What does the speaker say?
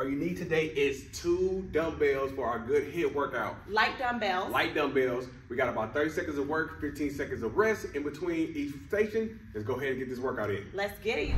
All you need today is two dumbbells for our good HIIT workout. Light dumbbells. Light dumbbells. We got about 30 seconds of work, 15 seconds of rest in between each station. Let's go ahead and get this workout in. Let's get it.